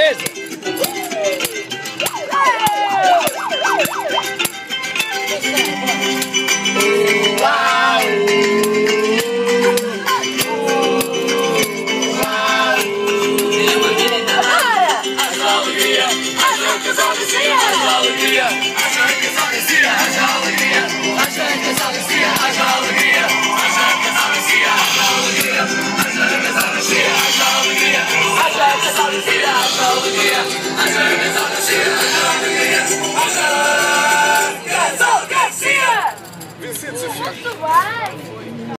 Beleza. Muito bem!